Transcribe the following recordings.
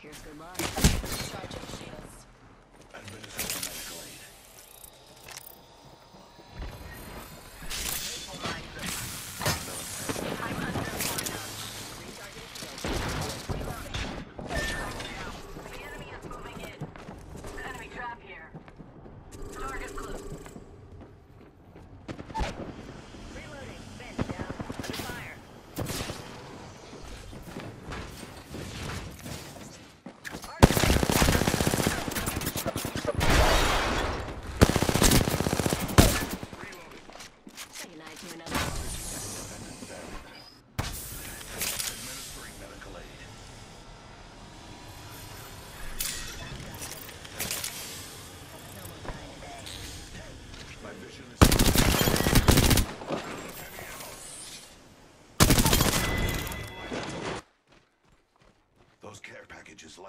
Here's good luck. Charging shields.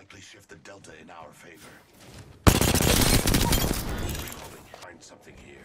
likely shift the delta in our favor. Find something here.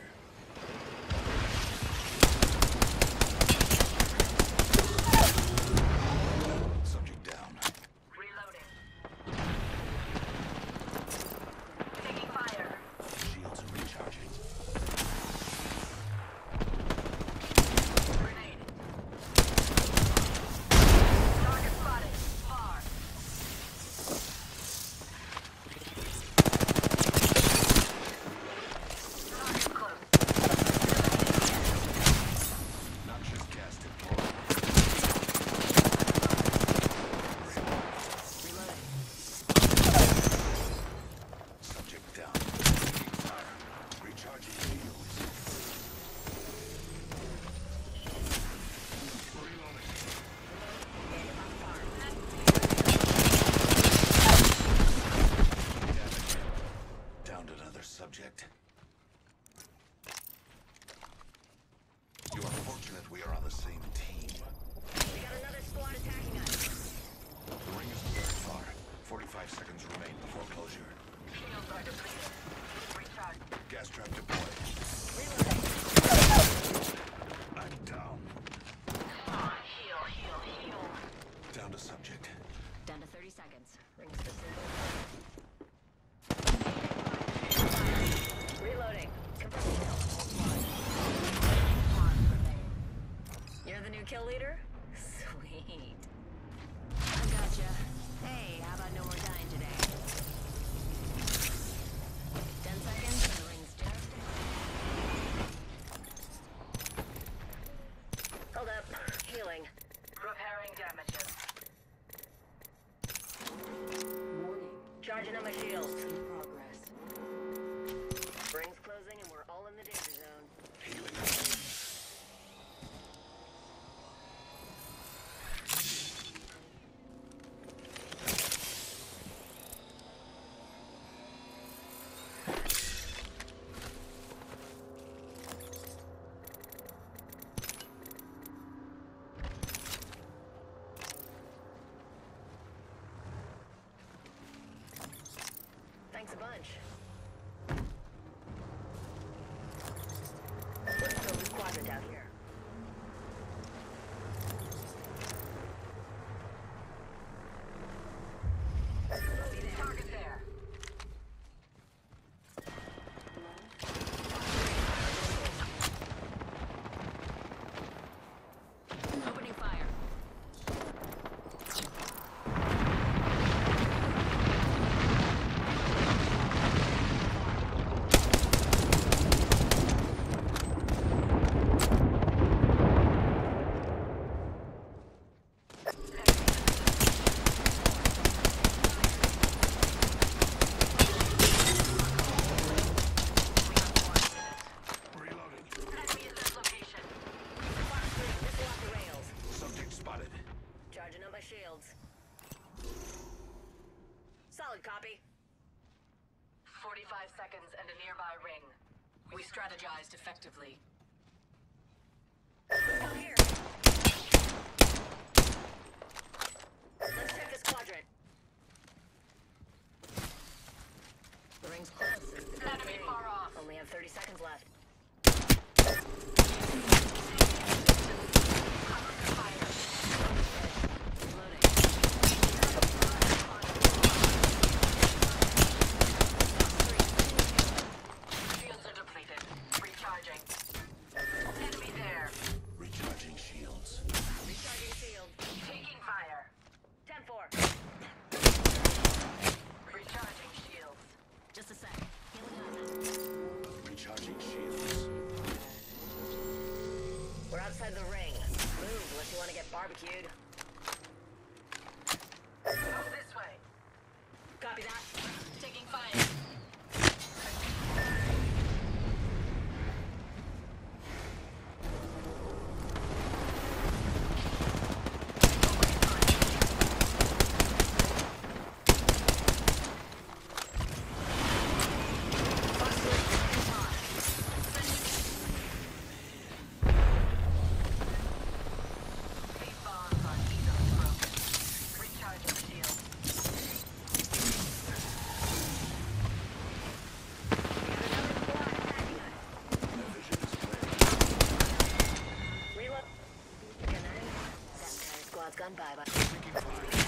45 seconds remain before closure. Gas trap deployed. I'm down. Heal, heal, heal. Down to subject. Down to 30 seconds. Reloading. You're the new kill leader? Sweet. Charging on my shields. In progress. Rings closing and we're all in the danger zone. Healing. Thanks a bunch. Let's build a quadrant out here. Target there. Opening fire. Reloading. Enemy in this location. Fire screen, missile off the rails. Subject spotted. Charging on my shields. Solid copy. 45 seconds and a nearby ring. We strategized effectively. Let's check this quadrant. The ring's close. Enemy far off. Only have 30 seconds left. Outside the ring. Move unless you want to get barbecued. gun by